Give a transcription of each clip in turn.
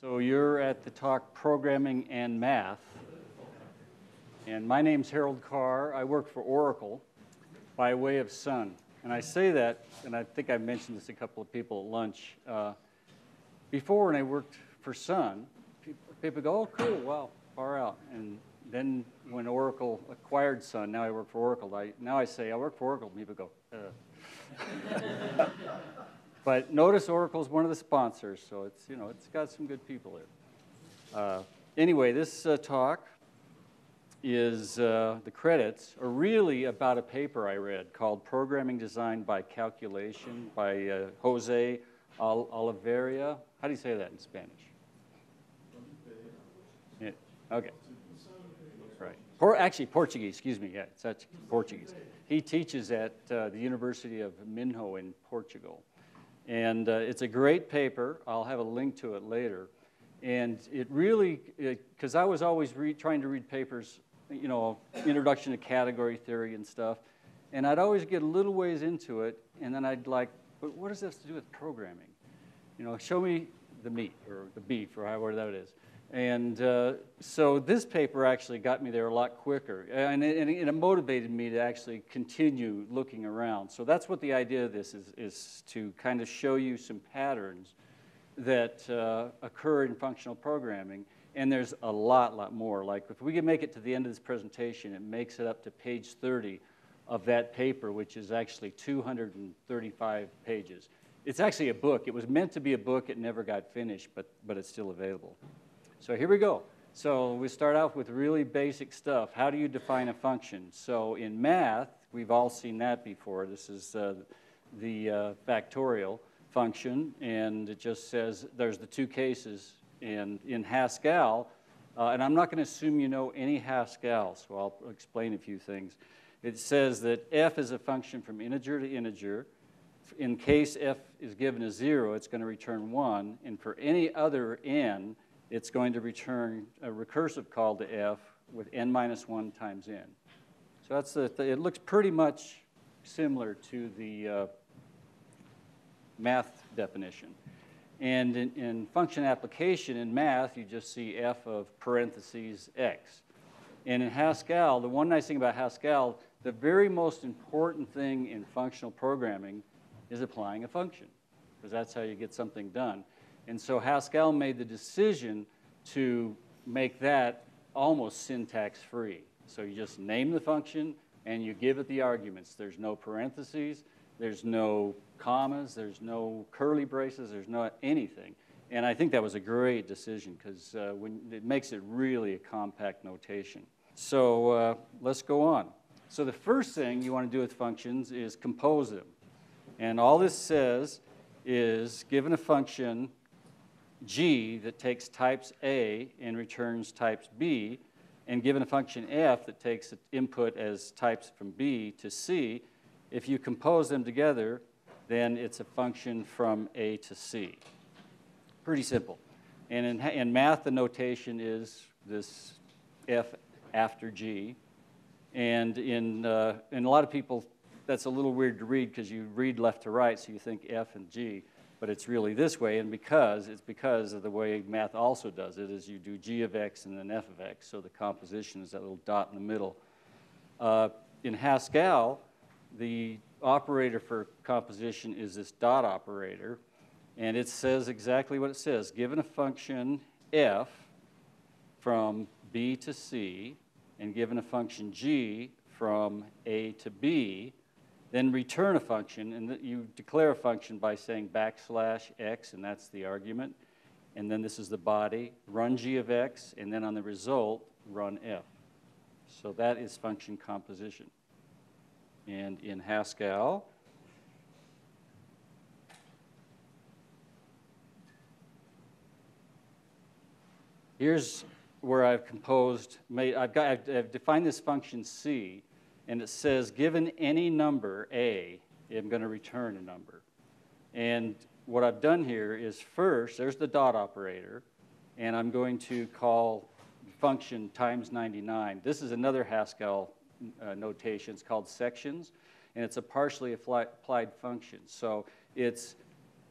So you're at the talk Programming and Math. And my name's Harold Carr. I work for Oracle by way of Sun. And I say that, and I think I mentioned this to a couple of people at lunch. Uh, before, when I worked for Sun, people, people go, oh, cool, wow, far out. And then when Oracle acquired Sun, now I work for Oracle. I, now I say, I work for Oracle. People go, uh. But notice Oracle is one of the sponsors, so it's, you know, it's got some good people there. Uh, anyway, this uh, talk is uh, the credits are really about a paper I read called Programming Design by Calculation by uh, Jose Al- Oliveira. How do you say that in Spanish? Yeah, okay. Right. Por- actually, Portuguese, excuse me. Yeah, it's actually Portuguese. He teaches at uh, the University of Minho in Portugal. And uh, it's a great paper. I'll have a link to it later. And it really, because I was always trying to read papers, you know, introduction to category theory and stuff. And I'd always get a little ways into it, and then I'd like, but what does this have to do with programming? You know, show me the meat or the beef or however that is. And uh, so this paper actually got me there a lot quicker. And it, and it, motivated me to actually continue looking around. So that's what the idea of this is, is to kind of show you some patterns that uh, occur in functional programming. And there's a lot, lot more. Like if we can make it to the end of this presentation, it makes it up to page 30 of that paper, which is actually 235 pages. It's actually a book. It was meant to be a book. It never got finished, but, but it's still available. So here we go. So we start off with really basic stuff. How do you define a function? So in math, we've all seen that before. This is uh, the uh, factorial function, and it just says there's the two cases. And in Haskell, uh, and I'm not going to assume you know any Haskell, so I'll explain a few things. It says that f is a function from integer to integer. In case f is given as 0, it's going to return 1. And for any other n, it's going to return a recursive call to f with n minus 1 times n. So that's the, th- it looks pretty much similar to the uh, math definition. And in, in, function application in math, you just see f of parentheses x. And in Haskell, the one nice thing about Haskell, the very most important thing in functional programming is applying a function, because that's how you get something done. And so Haskell made the decision to make that almost syntax free. So you just name the function and you give it the arguments. There's no parentheses, there's no commas, there's no curly braces, there's no anything. And I think that was a great decision because uh, it makes it really a compact notation. So uh, let's go on. So the first thing you want to do with functions is compose them. And all this says is given a function g that takes types A and returns types B, and given a function f that takes input as types from B to C, if you compose them together, then it's a function from A to C. Pretty simple. And in, in math, the notation is this f after g. And in, uh, in a lot of people, that's a little weird to read because you read left to right, so you think f and g but it's really this way, and because it's because of the way math also does it, is you do g of x and then f of x, so the composition is that little dot in the middle. Uh, in Haskell, the operator for composition is this dot operator, and it says exactly what it says. Given a function f from b to c, and given a function g from a to b, then return a function, and you declare a function by saying backslash x, and that's the argument. And then this is the body, run g of x, and then on the result, run f. So that is function composition. And in Haskell, here's where I've composed, made, I've, got, I've defined this function c, and it says, given any number, A, I'm going to return a number. And what I've done here is first, there's the dot operator, and I'm going to call function times 99. This is another Haskell uh, notation. It's called sections, and it's a partially applied function. So it's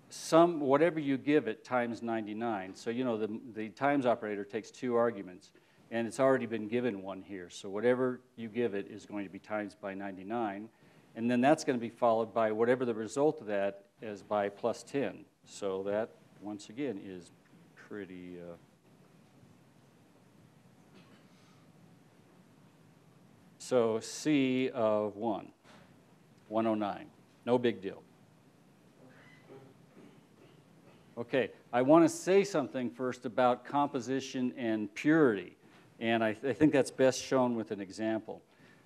some, whatever you give it times 99. So, you know, the, the times operator takes two arguments, and it's already been given one here. So whatever you give it is going to be times by 99. And then that's going to be followed by whatever the result of that is by plus 10. So that, once again, is pretty... Uh, so C of 1, 109. No big deal. Okay, I want to say something first about composition and purity, and I, th I, think that's best shown with an example.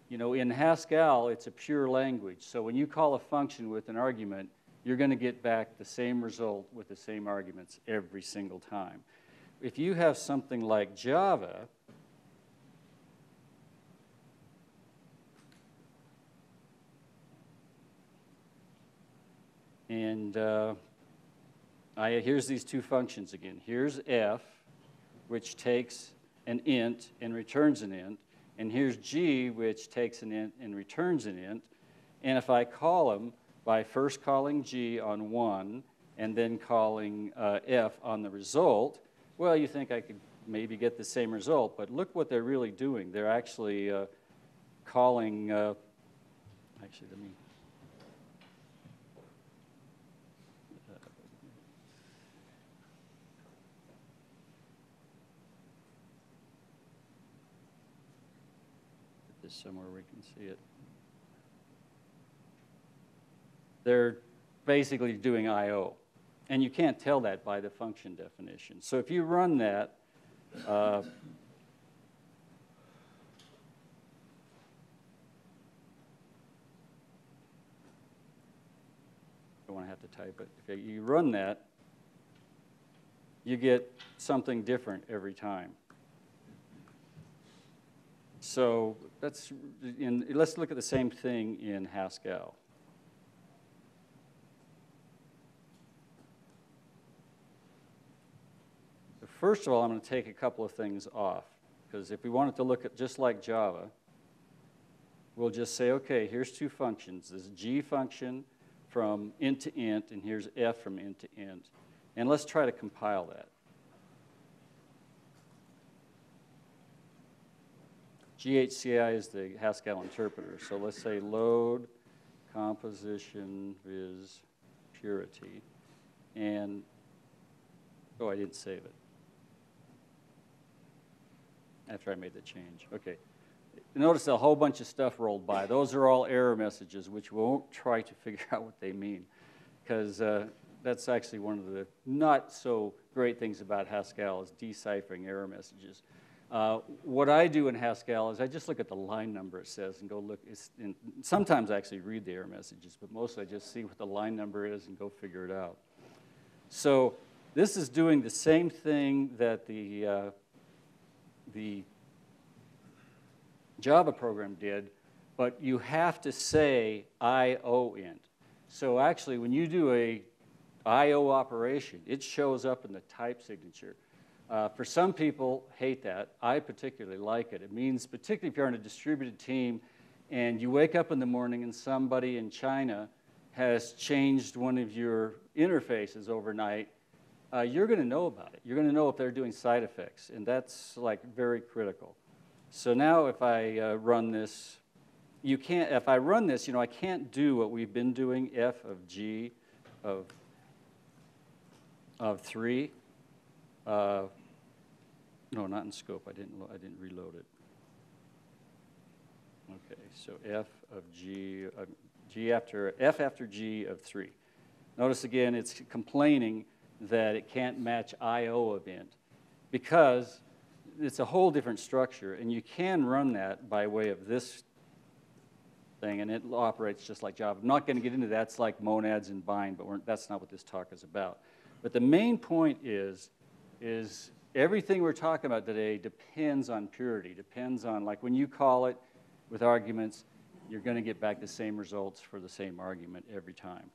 You know, in Haskell, it's a pure language, so when you call a function with an argument, you're going to get back the same result with the same arguments every single time. If you have something like Java, and uh, I, here's these two functions again. Here's f, which takes an int and returns an int. And here's g, which takes an int and returns an int. And if I call them by first calling g on 1 and then calling uh, f on the result, well, you think I could maybe get the same result. But look what they're really doing. They're actually uh, calling, uh, actually, let me this somewhere we can see it. They're basically doing I.O. And you can't tell that by the function definition. So if you run that, uh, I want to have to type it. Okay, you run that, you get something different every time. So let's, in, let's look at the same thing in Haskell. First of all, I'm going to take a couple of things off because if we wanted to look at just like Java, we'll just say, okay, here's two functions. This G function from int to int, and here's F from int to int. And let's try to compile that. GHCI is the Haskell interpreter. So let's say load composition viz purity. And, oh, I didn't save it. After I made the change. Okay. Notice a whole bunch of stuff rolled by. Those are all error messages, which we won't try to figure out what they mean. Because uh, that's actually one of the not so great things about Haskell is deciphering error messages. Uh, what I do in Haskell is I just look at the line number it says and go look. And sometimes I actually read the error messages, but mostly I just see what the line number is and go figure it out. So this is doing the same thing that the, uh, the Java program did, but you have to say IO int. So actually, when you do a IO operation, it shows up in the type signature. Uh, for some people, hate that. I particularly like it. It means, particularly if you're on a distributed team and you wake up in the morning and somebody in China has changed one of your interfaces overnight, uh, you're going to know about it. You're going to know if they're doing side effects, and that's like very critical. So now if I uh, run this, you can't, if I run this, you know, I can't do what we've been doing, f of g of, of 3. Uh, no, not in scope. I didn't, I didn't reload it. Okay, so f of g, uh, g after, f after g of 3. Notice again, it's complaining that it can't match IO Int because it's a whole different structure, and you can run that by way of this thing, and it operates just like Java. I'm not going to get into that. It's like monads and bind, but that's not what this talk is about. But the main point is is everything we're talking about today depends on purity, depends on, like when you call it with arguments, you're going to get back the same results for the same argument every time.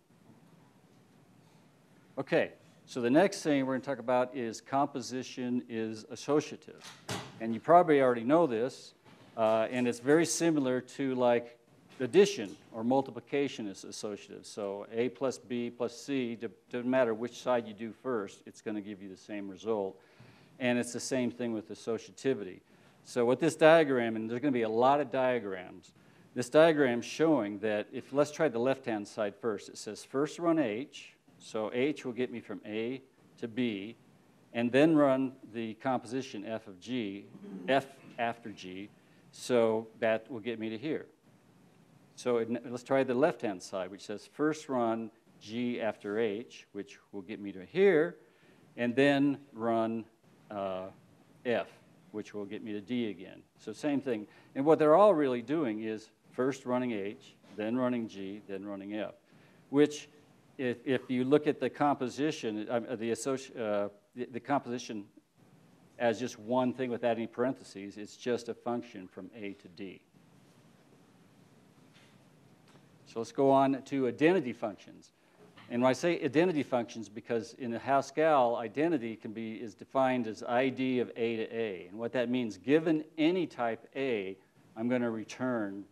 Okay, so the next thing we're going to talk about is composition is associative. And you probably already know this, uh, and it's very similar to like addition or multiplication is associative. So A plus B plus C, doesn't matter which side you do first, it's going to give you the same result. And it's the same thing with associativity. So with this diagram, and there's going to be a lot of diagrams, this diagram showing that if, let's try the left-hand side first. It says first run H, so H will get me from A to B, and then run the composition F of G, F after G, so that will get me to here. So it, let's try the left-hand side, which says first run G after H, which will get me to here, and then run uh, F, which will get me to D again. So same thing. And what they're all really doing is first running H, then running G, then running F, which if, if you look at the composition, uh, the, uh, the, the composition as just one thing without any parentheses, it's just a function from A to D. So let's go on to identity functions. And when I say identity functions, because in Haskell, identity can be, is defined as ID of A to A. And what that means, given any type A, I'm going to return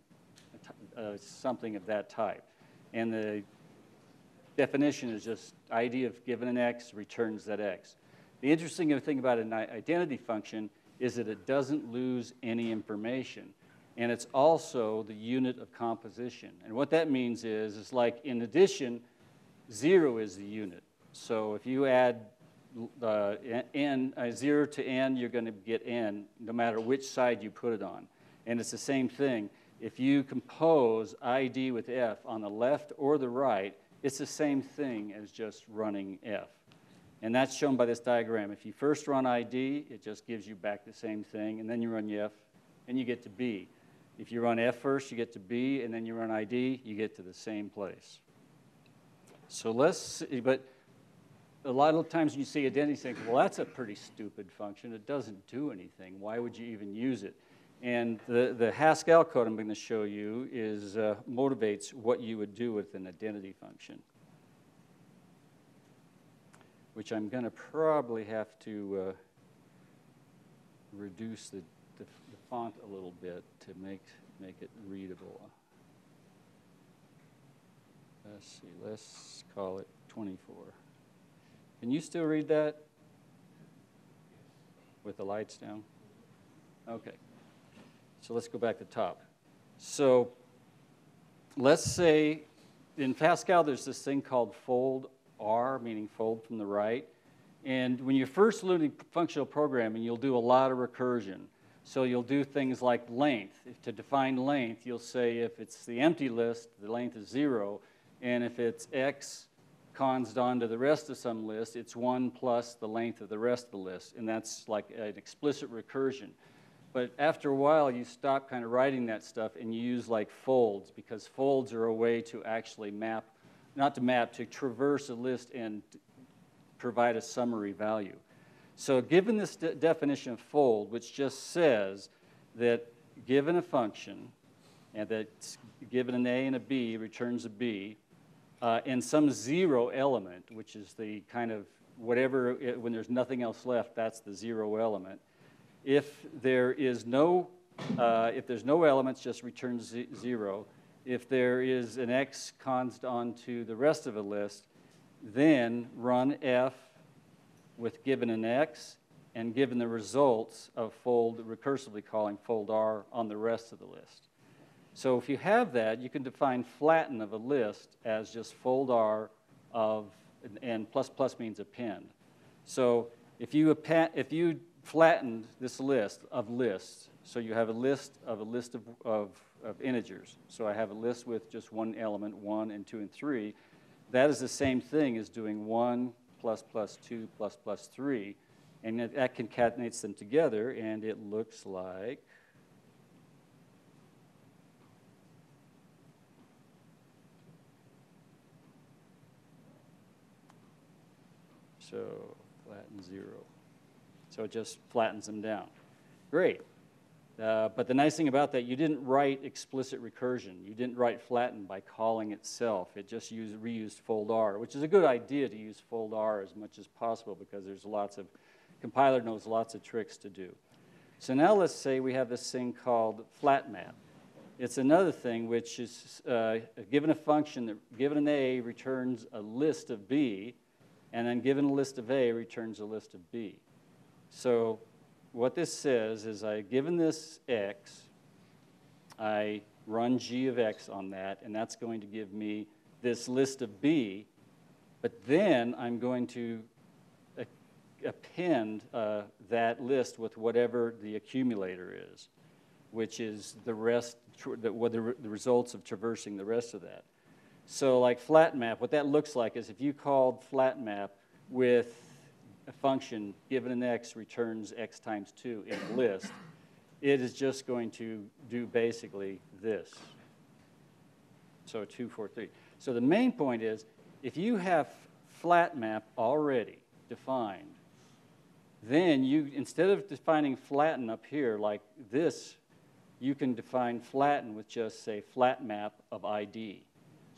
uh, something of that type. And the definition is just ID of given an X returns that X. The interesting thing about an identity function is that it doesn't lose any information. And it's also the unit of composition. And what that means is, it's like in addition, zero is the unit. So if you add uh, n, uh, 0 to n, you're going to get n no matter which side you put it on. And it's the same thing. If you compose ID with f on the left or the right, it's the same thing as just running f. And that's shown by this diagram. If you first run ID, it just gives you back the same thing, and then you run f, and you get to B. If you run F first, you get to B, and then you run ID, you get to the same place. So let's see, but a lot of times you see identity think, well, that's a pretty stupid function. It doesn't do anything. Why would you even use it? And the, the Haskell code I'm going to show you is uh, motivates what you would do with an identity function, which I'm going to probably have to uh, reduce the, the, the, font a little bit to make, make it readable. Let's see, let's call it 24. Can you still read that with the lights down? Okay. So let's go back to top. So let's say in Haskell there's this thing called fold R, meaning fold from the right. And when you're first learning functional programming, you'll do a lot of recursion. So you'll do things like length. If to define length, you'll say if it's the empty list, the length is zero. And if it's x consed onto the rest of some list, it's 1 plus the length of the rest of the list. And that's like an explicit recursion. But after a while, you stop kind of writing that stuff and you use like folds because folds are a way to actually map, not to map, to traverse a list and provide a summary value. So given this de definition of fold, which just says that given a function and that given an A and a B returns a B, uh, and some zero element, which is the kind of whatever, it, when there's nothing else left, that's the zero element, if there is no, uh, if there's no elements, just return zero. If there is an x consed onto the rest of a list, then run f with given an x and given the results of fold, recursively calling fold r on the rest of the list. So if you have that, you can define flatten of a list as just fold r of, and plus plus means append. So if you, append, if you flattened this list of lists. So you have a list of a list of, of, of, integers. So I have a list with just one element, 1 and 2 and 3. That is the same thing as doing 1 plus plus 2 plus plus 3. And that concatenates them together, and it looks like so flatten 0. So it just flattens them down. Great. Uh, but the nice thing about that, you didn't write explicit recursion. You didn't write flatten by calling itself. It just used, reused fold R, which is a good idea to use fold R as much as possible because there's lots of, compiler knows lots of tricks to do. So now let's say we have this thing called flatmap. It's another thing which is uh, given a function that given an A returns a list of B, and then given a list of A returns a list of B. So what this says is I given this X, I run G of X on that, and that's going to give me this list of B, but then I'm going to append uh, that list with whatever the accumulator is, which is the rest, the, the results of traversing the rest of that. So like flat map, what that looks like is if you called flat map with a function given an x returns x times 2 in a list, it is just going to do basically this. So 2, 4, 3. So the main point is if you have flat map already defined, then you, instead of defining flatten up here like this, you can define flatten with just say flat map of ID.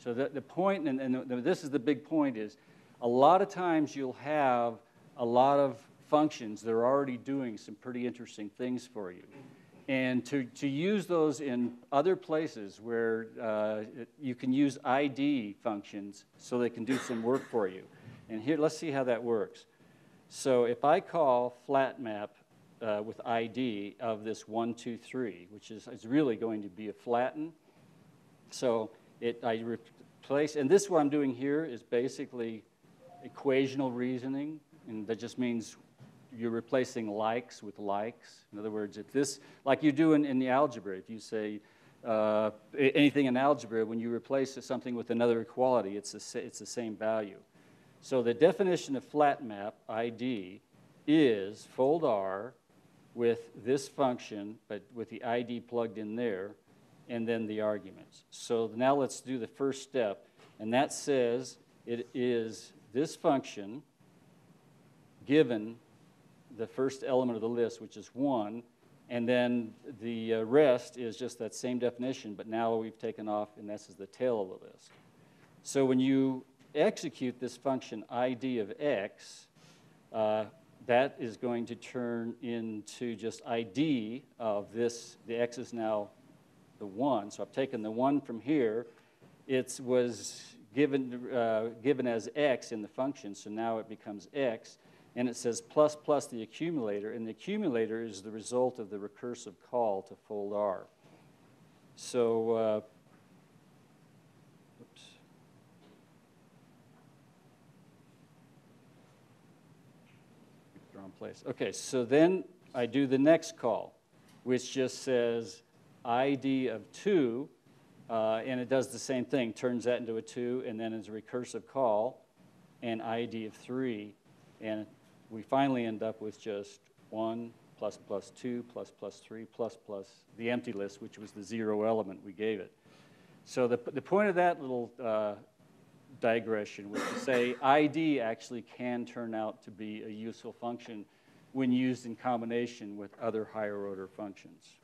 So the, the point, and, and the, this is the big point, is a lot of times you'll have a lot of functions that are already doing some pretty interesting things for you. And to, to use those in other places where uh, you can use ID functions so they can do some work for you. And here, let's see how that works. So if I call flat map uh, with ID of this 1, 2, 3, which is, is really going to be a flatten. So it, I replace, and this what I'm doing here is basically equational reasoning, and that just means you're replacing likes with likes. In other words, if this, like you do in, in the algebra, if you say uh, anything in algebra, when you replace something with another equality, it's, a, it's the same value. So the definition of flat map, ID, is fold R with this function, but with the ID plugged in there, and then the arguments. So now let's do the first step, and that says it is this function given the first element of the list, which is 1, and then the uh, rest is just that same definition, but now we've taken off, and this is the tail of the list. So when you execute this function id of x, uh, that is going to turn into just id of this. The x is now the 1. So I've taken the 1 from here. It was given, uh, given as x in the function, so now it becomes x. And it says plus plus the accumulator, and the accumulator is the result of the recursive call to fold R. So uh, place. Okay, so then I do the next call, which just says ID of 2, uh, and it does the same thing, turns that into a 2, and then it's a recursive call, and ID of 3, and we finally end up with just 1 plus plus 2 plus plus 3 plus plus the empty list, which was the zero element we gave it. So the, the point of that little uh, digression was to say ID actually can turn out to be a useful function when used in combination with other higher order functions.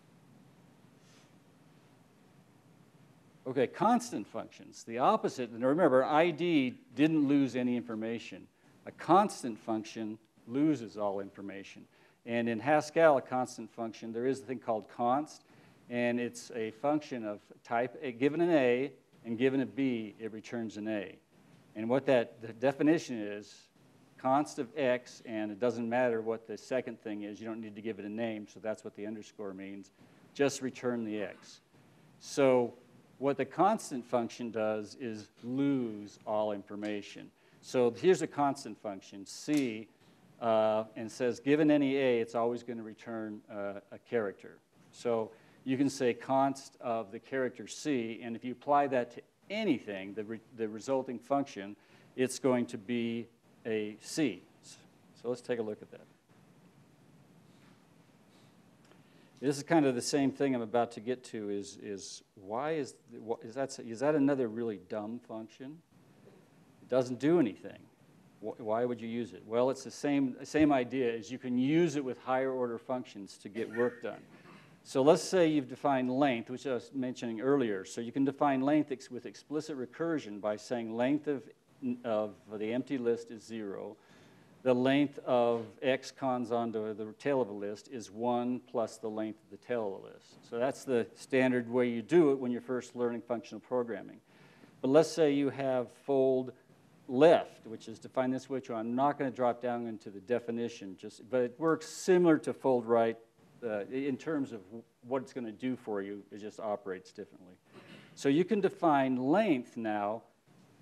Okay, constant functions, the opposite. And remember, ID didn't lose any information. A constant function loses all information. And in Haskell, a constant function, there is a thing called const, and it's a function of type, given an A and given a B, it returns an A. And what that the definition is, const of x, and it doesn't matter what the second thing is. You don't need to give it a name, so that's what the underscore means. Just return the x. So what the constant function does is lose all information. So here's a constant function, c, uh, and says given any a, it's always going to return uh, a character. So you can say const of the character c, and if you apply that to anything, the, re the resulting function, it's going to be a C. So let's take a look at that. This is kind of the same thing I'm about to get to is, is why is, is, that, is that another really dumb function? It doesn't do anything. Why would you use it? Well, it's the same, same idea as you can use it with higher order functions to get work done. So let's say you've defined length, which I was mentioning earlier. So you can define length with explicit recursion by saying length of of the empty list is zero. The length of x cons onto the tail of a list is 1 plus the length of the tail of the list. So that's the standard way you do it when you're first learning functional programming. But let's say you have fold left, which is defined this way. I'm not going to drop down into the definition, just, but it works similar to fold right uh, in terms of what it's going to do for you. It just operates differently. So you can define length now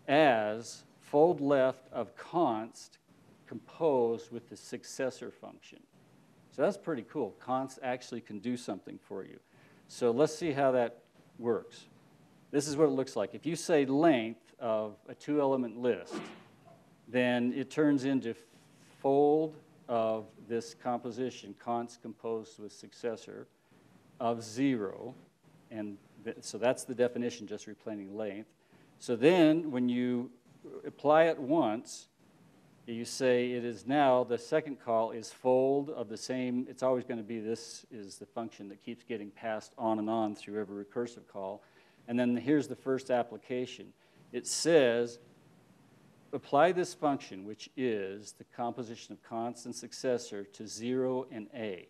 as fold left of const composed with the successor function. So that's pretty cool. Const actually can do something for you. So let's see how that works. This is what it looks like. If you say length of a two-element list, then it turns into fold of this composition, const composed with successor, of zero. And th so that's the definition, just replacing length. So then when you apply it once, you say it is now, the second call is fold of the same, it's always going to be this is the function that keeps getting passed on and on through every recursive call. And then here's the first application. It says, apply this function, which is the composition of constant successor to 0 and a.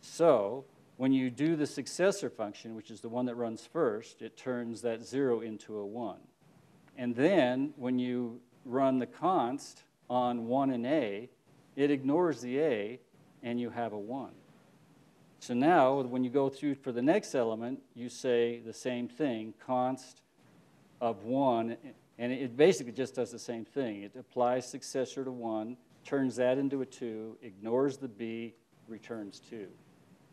So when you do the successor function, which is the one that runs first, it turns that 0 into a 1. And then when you run the const on 1 and a, it ignores the a, and you have a 1. So now, when you go through for the next element, you say the same thing, const of 1, and it basically just does the same thing. It applies successor to 1, turns that into a 2, ignores the b, returns 2.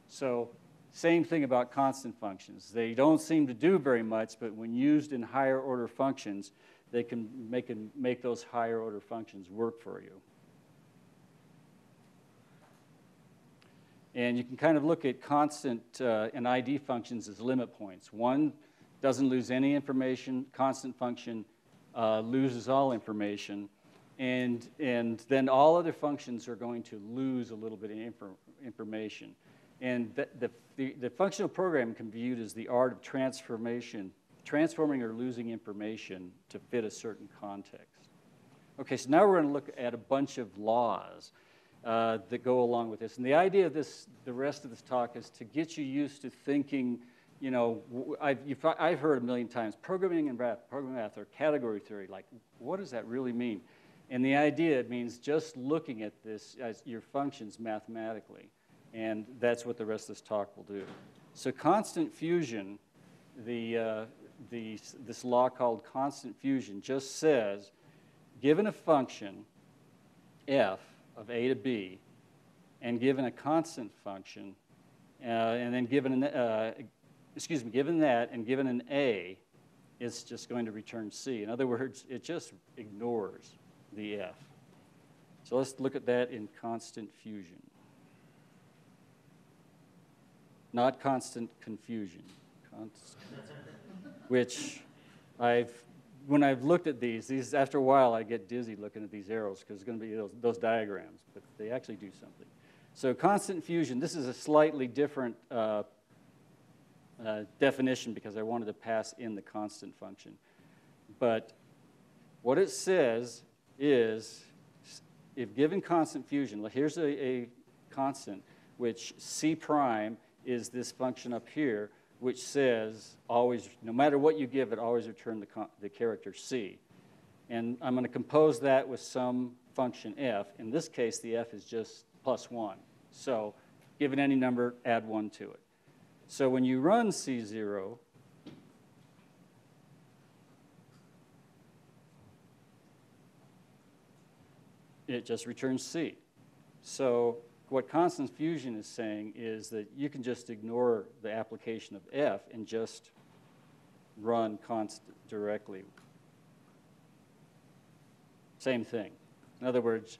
So same thing about constant functions. They don't seem to do very much, but when used in higher order functions, they can make, make those higher order functions work for you. And you can kind of look at constant uh, and ID functions as limit points. One doesn't lose any information, constant function uh, loses all information, and, and then all other functions are going to lose a little bit of infor information. And the, the, the, the functional program can be viewed as the art of transformation transforming or losing information to fit a certain context. Okay, so now we're going to look at a bunch of laws uh, that go along with this. And the idea of this, the rest of this talk, is to get you used to thinking, you know, I've, I've heard a million times, programming and math, programming math, or category theory, like, what does that really mean? And the idea, it means just looking at this as your functions mathematically. And that's what the rest of this talk will do. So constant fusion, the, uh, the, this law called constant fusion just says, given a function, f of a to b, and given a constant function, uh, and then given an, uh, excuse me, given that and given an a, it's just going to return c. In other words, it just ignores the f. So let's look at that in constant fusion. Not constant confusion. Constant which I've, when I've looked at these, these after a while I get dizzy looking at these arrows because it's going to be those, those, diagrams, but they actually do something. So constant fusion, this is a slightly different uh, uh, definition because I wanted to pass in the constant function. But what it says is, if given constant fusion, here's a, a constant, which C prime is this function up here, which says always, no matter what you give it, always return the, the character C. And I'm going to compose that with some function f. In this case, the f is just plus 1. So given any number, add 1 to it. So when you run C0, it just returns C. So what constant fusion is saying is that you can just ignore the application of f and just run const directly. Same thing. In other words,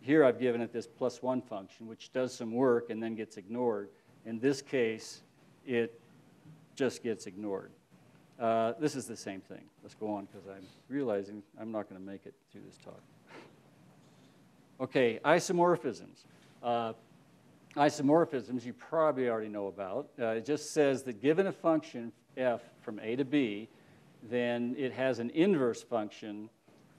here I've given it this plus one function, which does some work and then gets ignored. In this case, it just gets ignored. Uh, this is the same thing. Let's go on because I'm realizing I'm not going to make it through this talk. Okay, isomorphisms. Uh, isomorphisms you probably already know about. Uh, it just says that given a function f from a to b, then it has an inverse function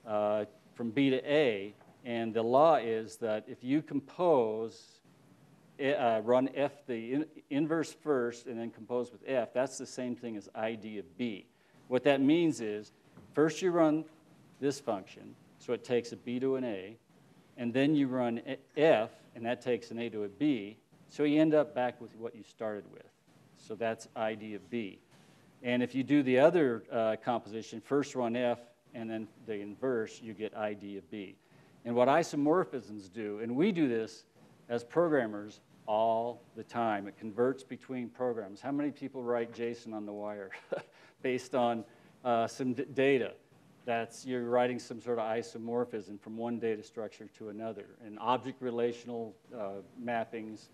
uh, from b to a And the law is that if you compose, eh, uh, run f the in, inverse first and then compose with f, that's the same thing as id of b. What that means is first you run this function, so it takes a b to an a, and then you run f, and that takes an a to a b, so you end up back with what you started with. So that's id of b. And if you do the other uh, composition, first run f, and then the inverse, you get id of b. And what isomorphisms do, and we do this as programmers all the time, it converts between programs. How many people write JSON on the wire based on uh, some data? That's you're writing some sort of isomorphism from one data structure to another, and object relational uh, mappings,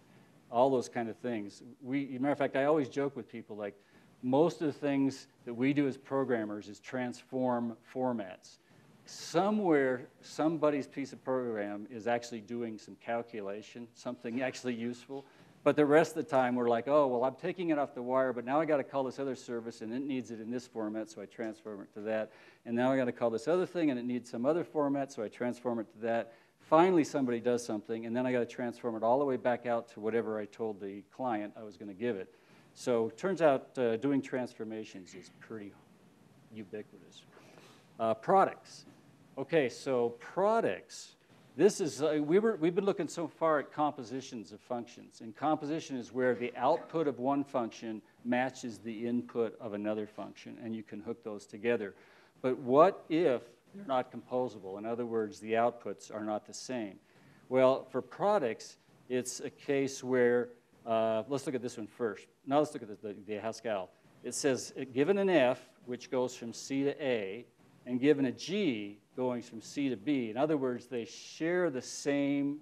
all those kind of things. We, matter of fact, I always joke with people like, most of the things that we do as programmers is transform formats. Somewhere, somebody's piece of program is actually doing some calculation, something actually useful. But the rest of the time, we're like, oh, well, I'm taking it off the wire, but now I got to call this other service, and it needs it in this format, so I transform it to that. And now I got to call this other thing, and it needs some other format, so I transform it to that. Finally, somebody does something, and then I got to transform it all the way back out to whatever I told the client I was going to give it. So turns out uh, doing transformations is pretty ubiquitous. Uh, products. Okay, so products. This is, uh, we were, we've been looking so far at compositions of functions. And composition is where the output of one function matches the input of another function, and you can hook those together. But what if they're not composable? In other words, the outputs are not the same. Well, for products, it's a case where uh, let's look at this one first. Now let's look at the, the, the Haskell. It says, given an F, which goes from C to A, and given a G going from C to B. In other words, they share the same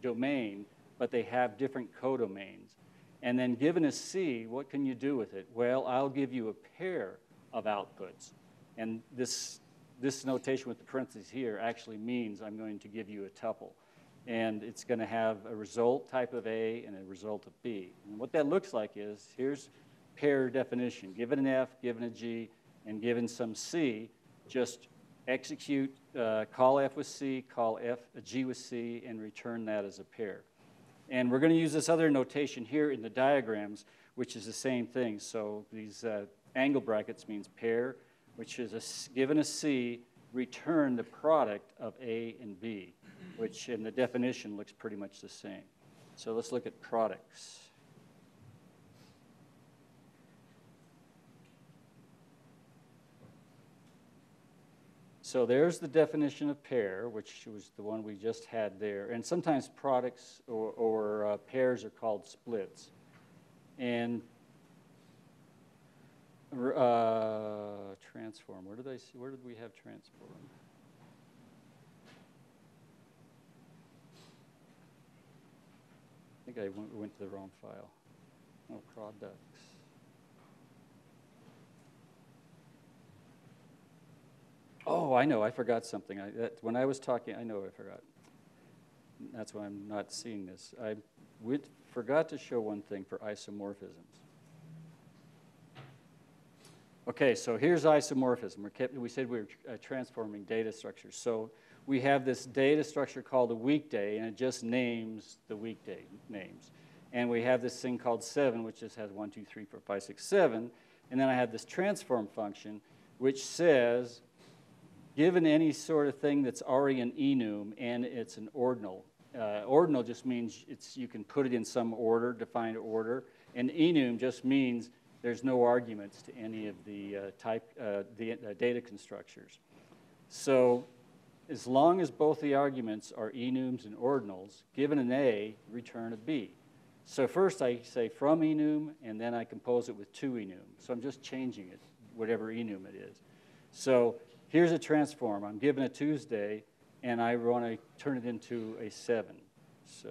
domain, but they have different codomains. And then given a C, what can you do with it? Well, I'll give you a pair of outputs. And this, this notation with the parentheses here actually means I'm going to give you a tuple and it's going to have a result type of A and a result of B. And what that looks like is, here's pair definition. Given an F, given a G, and given some C, just execute, uh, call F with C, call F, G with C, and return that as a pair. And we're going to use this other notation here in the diagrams, which is the same thing. So these uh, angle brackets means pair, which is a, given a C, return the product of A and B which in the definition looks pretty much the same. So let's look at products. So there's the definition of pair, which was the one we just had there. And sometimes products or, or uh, pairs are called splits. And uh, transform, where did I see, where did we have transform? I think I went, went to the wrong file. Oh, products. Oh, I know, I forgot something. I, that, when I was talking, I know I forgot. That's why I'm not seeing this. I forgot to show one thing for isomorphisms. Okay, so here's isomorphism. we kept, we said we were uh, transforming data structures. So we have this data structure called a weekday, and it just names the weekday names. And we have this thing called 7, which just has 1, 2, 3, 4, 5, 6, 7. And then I have this transform function, which says, given any sort of thing that's already an enum and it's an ordinal, uh, ordinal just means it's, you can put it in some order, defined order. And enum just means there's no arguments to any of the uh, type, uh, the uh, data constructors. So as long as both the arguments are enums and ordinals, given an A, return a B. So first I say fromEnum, and then I compose it with toEnum. So I'm just changing it, whatever enum it is. So here's a transform. I'm given a Tuesday, and I want to turn it into a 7. So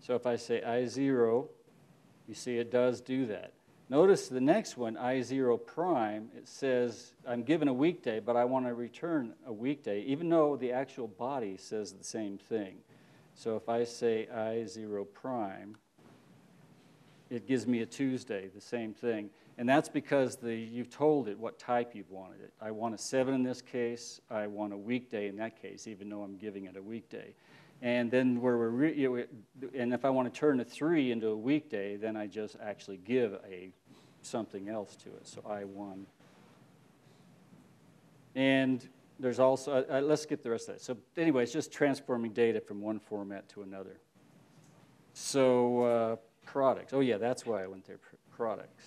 So if I say I0 you see, it does do that. Notice the next one, I0 prime, it says I'm given a weekday, but I want to return a weekday, even though the actual body says the same thing. So if I say I0 prime, it gives me a Tuesday, the same thing. And that's because the, you've told it what type you've wanted it. I want a 7 in this case. I want a weekday in that case, even though I'm giving it a weekday. And then where we're, re- you know, and if I want to turn a 3 into a weekday, then I just actually give a something else to it. So I1. And there's also, uh, uh, let's get the rest of that. So anyway, it's just transforming data from one format to another. So uh, products. Oh yeah, that's why I went there. Products.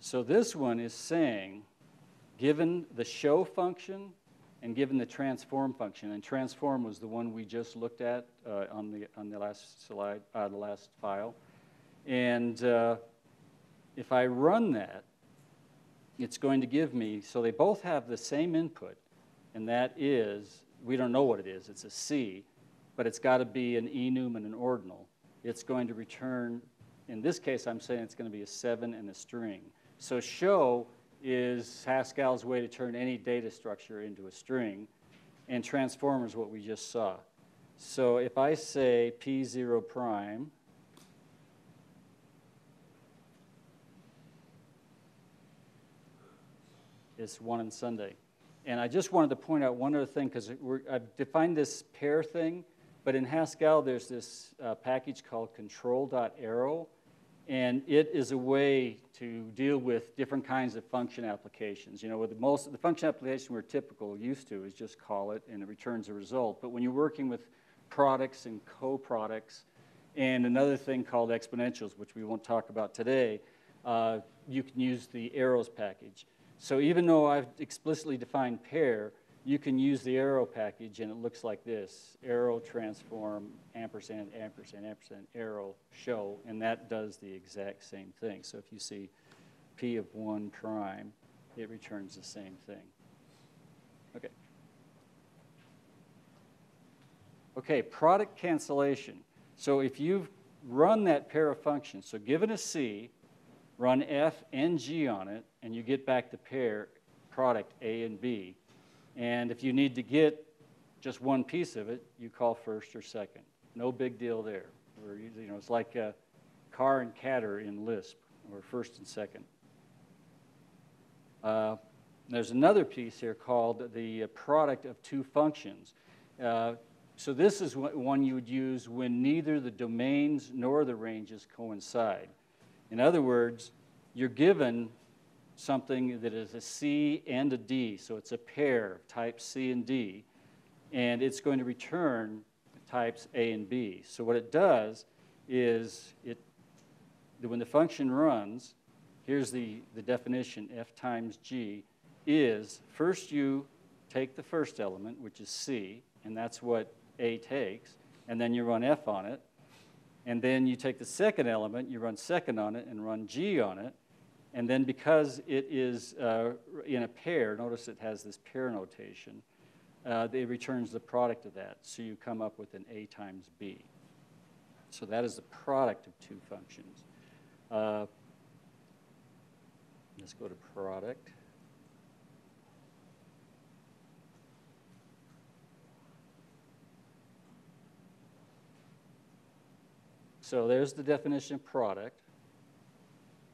So this one is saying, given the show function and given the transform function, and transform was the one we just looked at uh, on the on the last slide, uh, the last file, and uh, if I run that, it's going to give me. So they both have the same input, and that is we don't know what it is. It's a C, but it's got to be an enum and an ordinal. It's going to return. In this case, I'm saying it's going to be a seven and a string. So show is Haskell's way to turn any data structure into a string, and transform is what we just saw. So if I say P0 prime, is one on Sunday. And I just wanted to point out one other thing, because I've defined this pair thing, but in Haskell there's this uh, package called control.arrow, and it is a way to deal with different kinds of function applications. You know, with the most the function application we're typical used to is just call it and it returns a result. But when you're working with products and co-products, and another thing called exponentials, which we won't talk about today, uh, you can use the arrows package. So even though I've explicitly defined pair, you can use the arrow package and it looks like this. Arrow transform ampersand ampersand ampersand arrow show and that does the exact same thing. So if you see p of 1 prime it returns the same thing. Okay. Okay product cancellation. So if you've run that pair of functions so given a c run f and g on it and you get back the pair product a and b and if you need to get just one piece of it, you call first or second. No big deal there. Or, you know, it's like a car and cdr in Lisp, or first and second. Uh, there's another piece here called the product of two functions. Uh, so this is one you would use when neither the domains nor the ranges coincide. In other words, you're given something that is a C and a D, so it's a pair of types C and D, and it's going to return types A and B. So what it does is it, when the function runs, here's the, the definition, f times g, is first you take the first element, which is C, and that's what A takes, and then you run f on it, and then you take the second element, you run second on it, and run g on it, and then because it is uh, in a pair, notice it has this pair notation, uh, it returns the product of that. So you come up with an A times B. So that is the product of two functions. Uh, let's go to product. So there's the definition of product.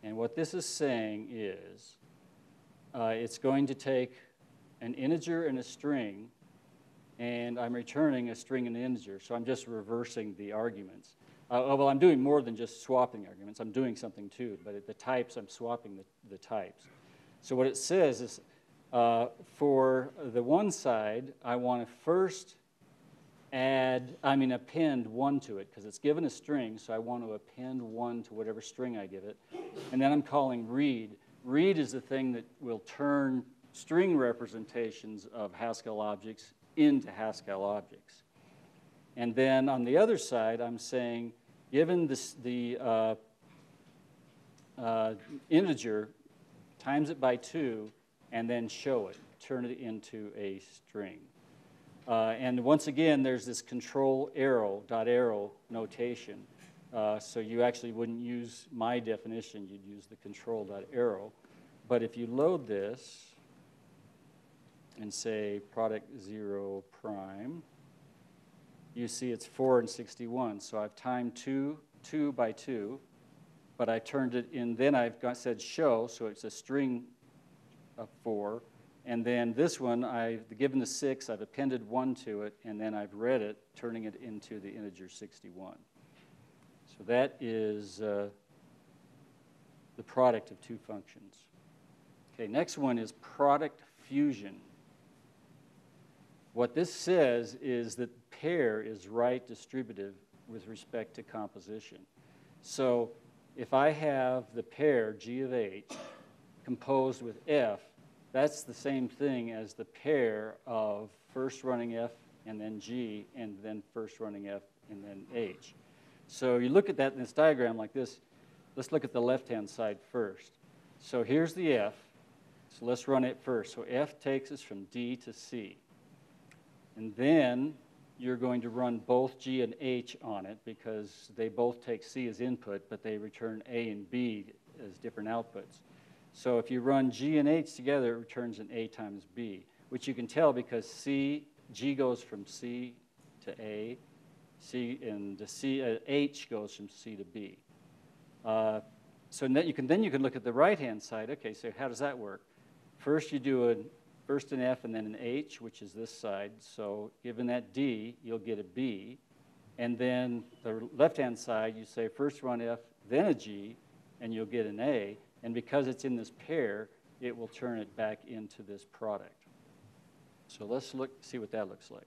And what this is saying is uh, it's going to take an integer and a string, and I'm returning a string and an integer. So I'm just reversing the arguments. Uh, oh, well, I'm doing more than just swapping arguments. I'm doing something too. But at the types, I'm swapping the, the types. So what it says is uh, for the one side, I want to first add, I mean, append one to it because it's given a string, so I want to append one to whatever string I give it. And then I'm calling read. Read is the thing that will turn string representations of Haskell objects into Haskell objects. And then on the other side, I'm saying, given this, the uh, uh, integer, times it by two, and then show it, turn it into a string. Uh, and once again, there's this control arrow, dot arrow notation. Uh, so you actually wouldn't use my definition, you'd use the control dot arrow. But if you load this, and say product 0 prime, you see it's 4 and 61. So I've timed 2, 2 by 2, but I turned it in, then I've got, said show, so it's a string of 4. And then this one, I've given the 6, I've appended 1 to it, and then I've read it, turning it into the integer 61. So that is uh, the product of two functions. Okay, next one is product fusion. What this says is that pair is right distributive with respect to composition. So if I have the pair G of H composed with F, that's the same thing as the pair of first running F and then G and then first running F and then H. So you look at that in this diagram like this. Let's look at the left-hand side first. So here's the F. So let's run it first. So F takes us from D to C. And then you're going to run both G and H on it because they both take C as input, but they return A and B as different outputs. So if you run G and H together, it returns an A times B, which you can tell because C, G goes from C to A, C and the C, uh, H goes from C to B. Uh, so then you can then you can look at the right hand side. Okay, so how does that work? First you do a first an F and then an H, which is this side. So given that D, you'll get a B. And then the left-hand side, you say first run F, then a G, and you'll get an A. And because it's in this pair, it will turn it back into this product. So let's look, see what that looks like.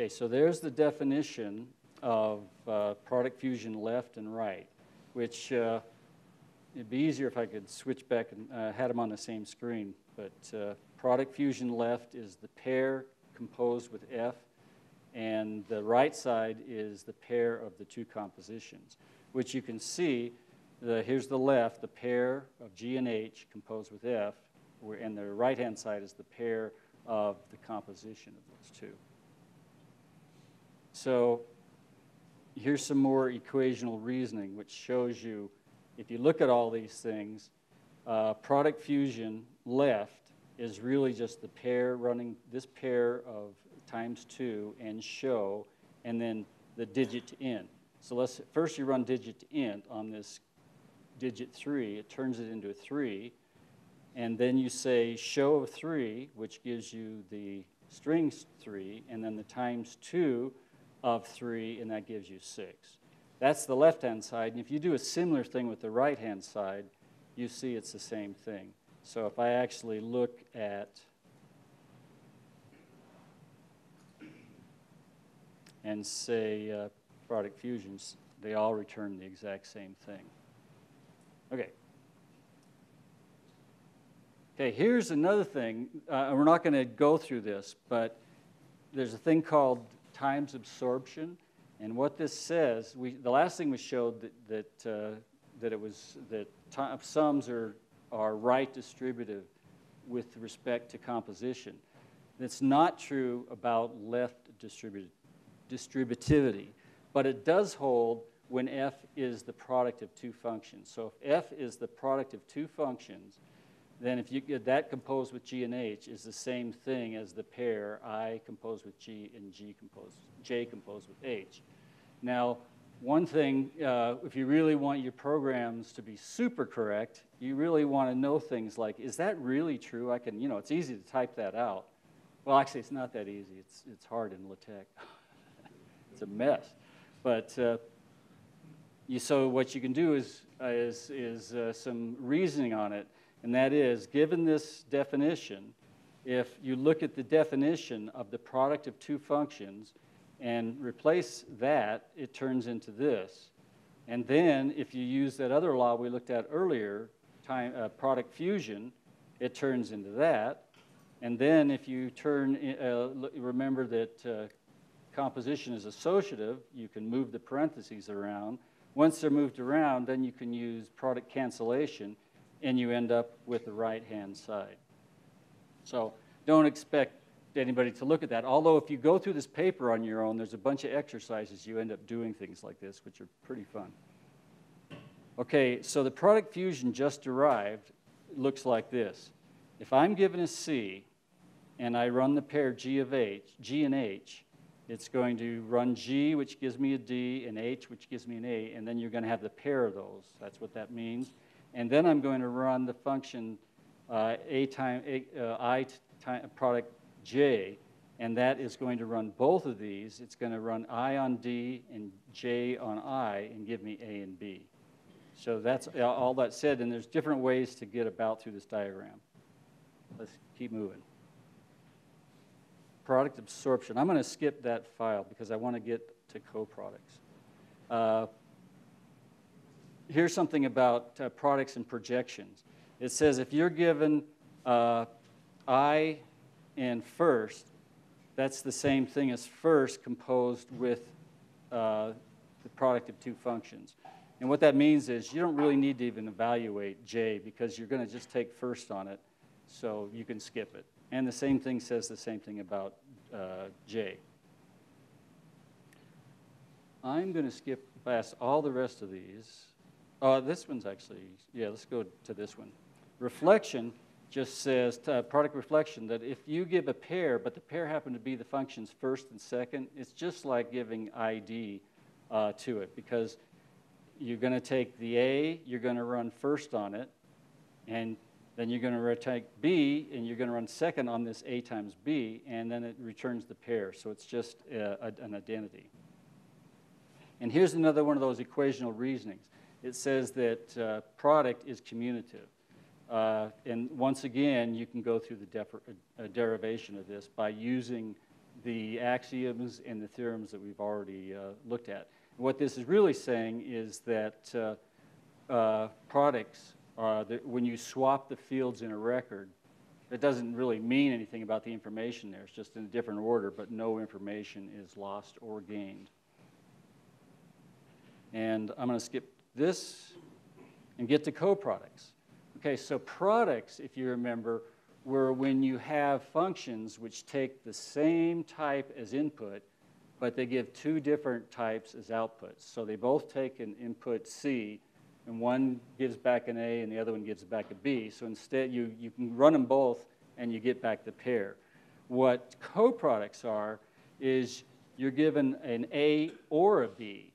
Okay, so there's the definition of uh, product fusion left and right, which uh, it'd be easier if I could switch back and uh, had them on the same screen. But uh, product fusion left is the pair composed with F, and the right side is the pair of the two compositions, which you can see, the, here's the left, the pair of G and H composed with F, and the right-hand side is the pair of the composition of those two. So here's some more equational reasoning, which shows you, if you look at all these things, uh, product fusion left is really just the pair running this pair of times two and show, and then the digit to. So let's first you run digit to on this digit three. It turns it into a three, and then you say show of three, which gives you the strings three, and then the times two of 3, and that gives you 6. That's the left-hand side. And if you do a similar thing with the right-hand side, you see it's the same thing. So if I actually look at and say uh, product fusions, they all return the exact same thing. Okay. Okay, here's another thing. Uh, we're not going to go through this, but there's a thing called times absorption. And what this says, we, the last thing we showed that, that, uh, that it was that sums are, are right distributive with respect to composition. That's not true about left distributivity, but it does hold when f is the product of two functions. So if f is the product of two functions, then if you get that composed with G and H is the same thing as the pair I composed with G and G composed, J composed with H. Now, one thing, uh, if you really want your programs to be super correct, you really want to know things like, is that really true? I can, you know, it's easy to type that out. Well, actually, it's not that easy. It's, it's hard in LaTeX. it's a mess. But uh, you, so what you can do is, is, is uh, some reasoning on it and that is, given this definition, if you look at the definition of the product of two functions and replace that, it turns into this. And then if you use that other law we looked at earlier, time, uh, product fusion, it turns into that. And then if you turn, uh, remember that uh, composition is associative, you can move the parentheses around. Once they're moved around, then you can use product cancellation and you end up with the right-hand side. So don't expect anybody to look at that. Although if you go through this paper on your own, there's a bunch of exercises. You end up doing things like this, which are pretty fun. Okay, so the product fusion just derived looks like this. If I'm given a C and I run the pair G of H, G and H, it's going to run G, which gives me a D, and H, which gives me an A, and then you're going to have the pair of those. That's what that means. And then I'm going to run the function uh, A time, a, uh, I time, product J, and that is going to run both of these. It's going to run I on D and J on I and give me A and B. So that's all that said, and there's different ways to get about through this diagram. Let's keep moving. Product absorption. I'm going to skip that file because I want to get to co-products. Uh, here's something about uh, products and projections. It says if you're given uh, I and first, that's the same thing as first composed with uh, the product of two functions. And what that means is you don't really need to even evaluate J because you're going to just take first on it, so you can skip it. And the same thing says the same thing about uh, J. I'm going to skip past all the rest of these. Uh, this one's actually, yeah, let's go to this one. Reflection just says, uh, product reflection, that if you give a pair, but the pair happen to be the functions first and second, it's just like giving ID uh, to it because you're going to take the A, you're going to run first on it, and then you're going to take B, and you're going to run second on this A times B, and then it returns the pair. So it's just uh, an identity. And here's another one of those equational reasonings. It says that uh, product is commutative. Uh, and once again, you can go through the uh, derivation of this by using the axioms and the theorems that we've already uh, looked at. What this is really saying is that uh, uh, products, are when you swap the fields in a record, it doesn't really mean anything about the information there. It's just in a different order, but no information is lost or gained. And I'm going to skip this and get to co-products. Okay, so products, if you remember, were when you have functions which take the same type as input but they give two different types as outputs. So they both take an input C, and one gives back an A and the other one gives back a B. So instead, you, you can run them both and you get back the pair. What coproducts are is you're given an A or a B,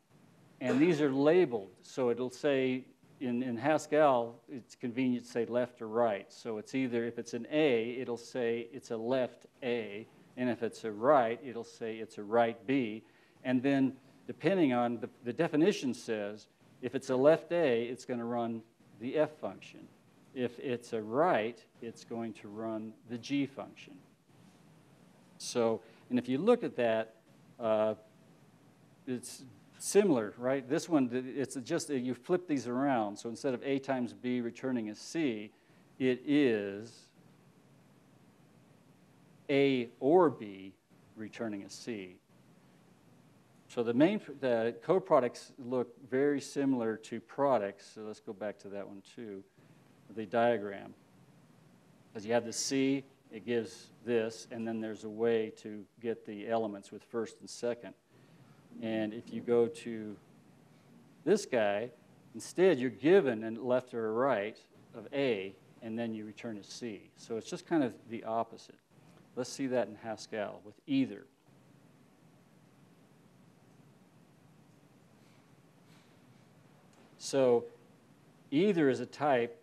and these are labeled. So it'll say, in, in Haskell, it's convenient to say left or right. So it's either, if it's an A, it'll say it's a left A, and if it's a right, it'll say it's a right B. And then, depending on the, the definition says, if it's a left A, it's going to run the F function. If it's a right, it's going to run the G function. So, and if you look at that, uh, it's similar, right? This one, it's just, uh, you flip these around. So instead of A times B returning a C, it is a or B returning a C. So the main the co-products look very similar to products. So let's go back to that one too, the diagram. Because you have the C, it gives this, and then there's a way to get the elements with first and second. And if you go to this guy, instead you're given a left or a right of A, and then you return a C. So it's just kind of the opposite. Let's see that in Haskell with either. So either is a type,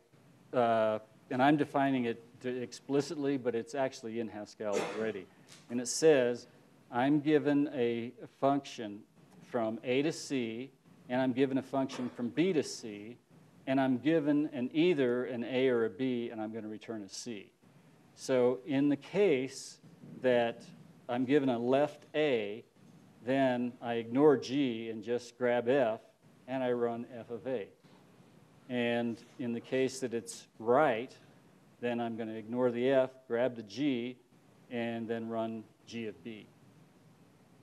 uh, and I'm defining it explicitly, but it's actually in Haskell already. And it says, I'm given a function from A to C, and I'm given a function from B to C, and I'm given an either an A or a B, and I'm going to return a C. So in the case that I'm given a left A, then I ignore G and just grab F, and I run F of A. And in the case that it's right, then I'm going to ignore the F, grab the G, and then run G of B.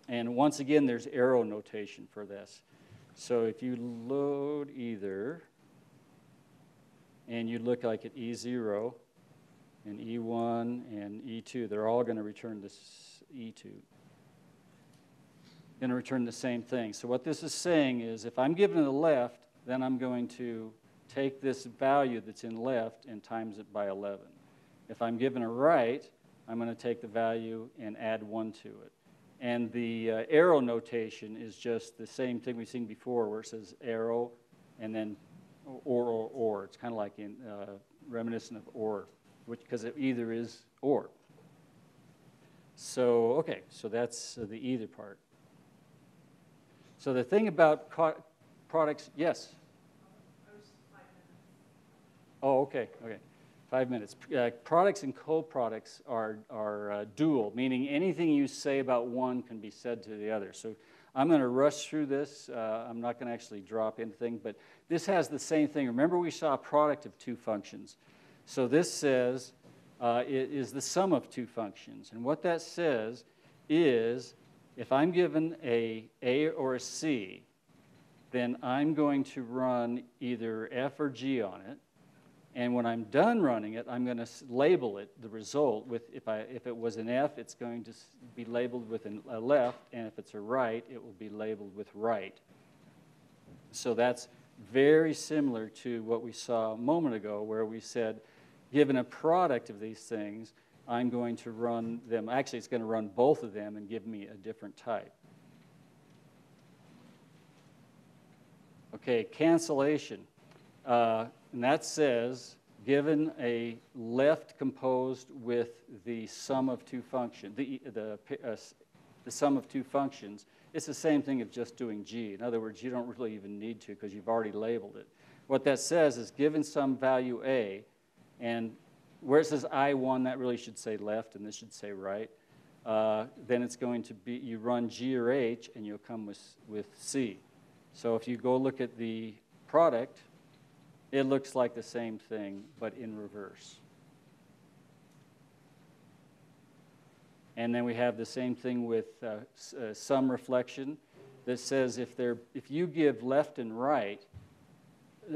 And once again, there's arrow notation for this. So if you load either, and you look like at E0, and E1 and E2. They're all going to return this E2. Going to return the same thing. So what this is saying is if I'm given a left, then I'm going to take this value that's in left and times it by 11. If I'm given a right, I'm going to take the value and add 1 to it. And the uh, arrow notation is just the same thing we've seen before where it says arrow and then or, or, or. It's kind of like in, uh, reminiscent of or, which because it either is or. So, okay, so that's uh, the either part. So the thing about products, yes? Oh, okay, okay. Five minutes. Uh, products and co-products are, are uh, dual, meaning anything you say about one can be said to the other. So I'm going to rush through this. Uh, I'm not going to actually drop anything, but this has the same thing. Remember we saw a product of two functions. So this says uh, it is the sum of two functions. And what that says is if I'm given a A or a C, then I'm going to run either F or G on it. And when I'm done running it, I'm going to label it, the result, with if, I, if it was an F, it's going to be labeled with an, a left, and if it's a right, it will be labeled with right. So that's very similar to what we saw a moment ago, where we said, given a product of these things, I'm going to run them. Actually, it's going to run both of them and give me a different type. Okay, cancellation. Uh, and that says, given a left composed with the sum of two functions, the, the, uh, the sum of two functions, it's the same thing of just doing G. In other words, you don't really even need to because you've already labeled it. What that says is given some value A, and where it says I1, that really should say left, and this should say right. Uh, then it's going to be, you run G or H, and you'll come with, with C. So if you go look at the product, it looks like the same thing, but in reverse. And then we have the same thing with uh, uh, sum reflection that says if, if you give left and right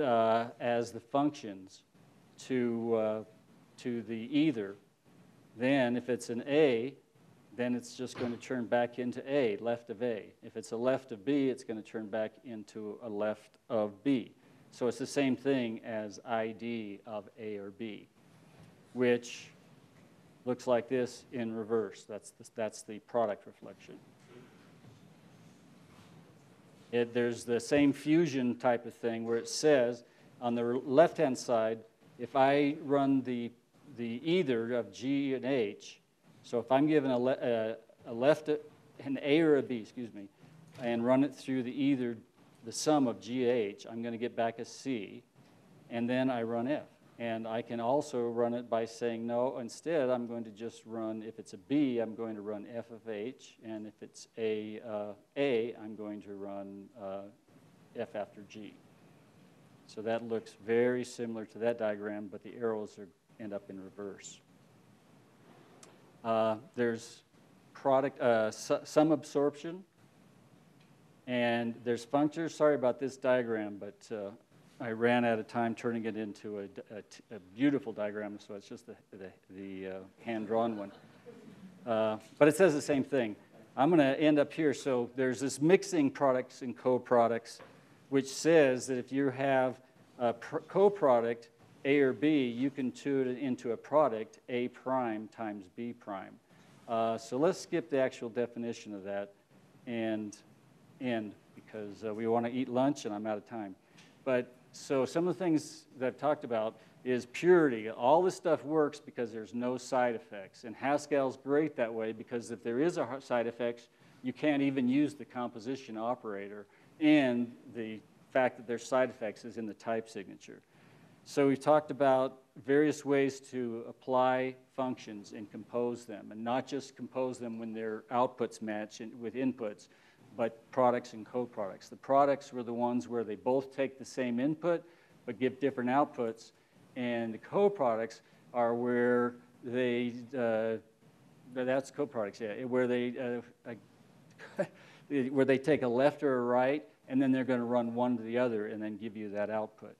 uh, as the functions to, uh, to the either, then if it's an A, then it's just going to turn back into A, left of A. If it's a left of B, it's going to turn back into a left of B. So it's the same thing as ID of A or B, which looks like this in reverse. That's the, that's the product reflection. It, there's the same fusion type of thing where it says on the left-hand side, if I run the, the either of G and H, so if I'm given a, le, a, a left, an A or a B, excuse me, and run it through the either the sum of GH, I'm going to get back a C, and then I run F. And I can also run it by saying, no, instead I'm going to just run, if it's a B, I'm going to run F of H, and if it's a uh, A, I'm going to run uh, F after G. So that looks very similar to that diagram, but the arrows are, end up in reverse. Uh, there's product, uh, sum absorption. And there's functors. Sorry about this diagram, but uh, I ran out of time turning it into a, a, a beautiful diagram, so it's just the, the, the uh, hand-drawn one. Uh, but it says the same thing. I'm going to end up here. So there's this mixing products and co-products, which says that if you have a co-product, A or B, you can tune it into a product, A prime times B prime. Uh, so let's skip the actual definition of that and end because uh, we want to eat lunch and I'm out of time. But so some of the things that I've talked about is purity. All this stuff works because there's no side effects. And Haskell's great that way because if there is a side effects, you can't even use the composition operator. And the fact that there's side effects is in the type signature. So we've talked about various ways to apply functions and compose them, and not just compose them when their outputs match with inputs, but products and co-products. The products were the ones where they both take the same input but give different outputs, and the co-products are where they, uh, that's co-products, yeah, where they, uh, where they take a left or a right, and then they're going to run one to the other and then give you that output.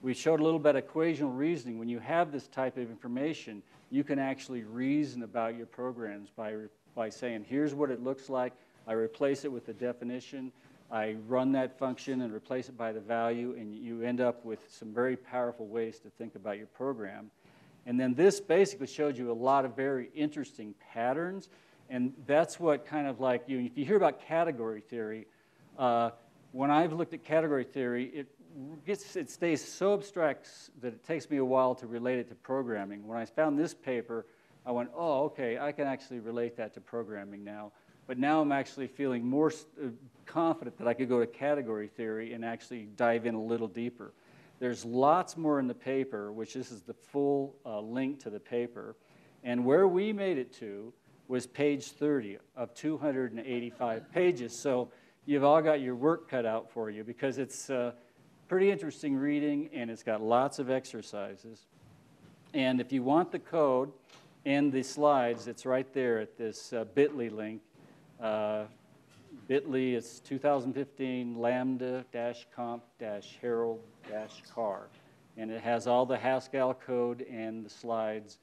We showed a little bit of equational reasoning. When you have this type of information, you can actually reason about your programs by, by saying, here's what it looks like, I replace it with the definition, I run that function and replace it by the value, and you end up with some very powerful ways to think about your program. And then this basically showed you a lot of very interesting patterns, and that's what kind of like you, if you hear about category theory, uh, when I've looked at category theory, it gets, it stays so abstract that it takes me a while to relate it to programming. When I found this paper, I went, oh, okay, I can actually relate that to programming now. But now I'm actually feeling more uh, confident that I could go to category theory and actually dive in a little deeper. There's lots more in the paper, which this is the full uh, link to the paper. And where we made it to was page 30 of 285 pages. So you've all got your work cut out for you because it's uh, pretty interesting reading and it's got lots of exercises. And if you want the code and the slides, it's right there at this uh, bit.ly link. Uh, bit.ly is 2015 lambda dash conf dash harold dash carr. And it has all the Haskell code and the slides.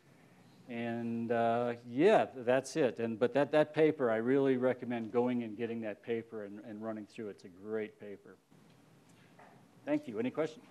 And uh, yeah, that's it. And, but that, that paper, I really recommend going and getting that paper and, and running through. It's a great paper. Thank you. Any questions?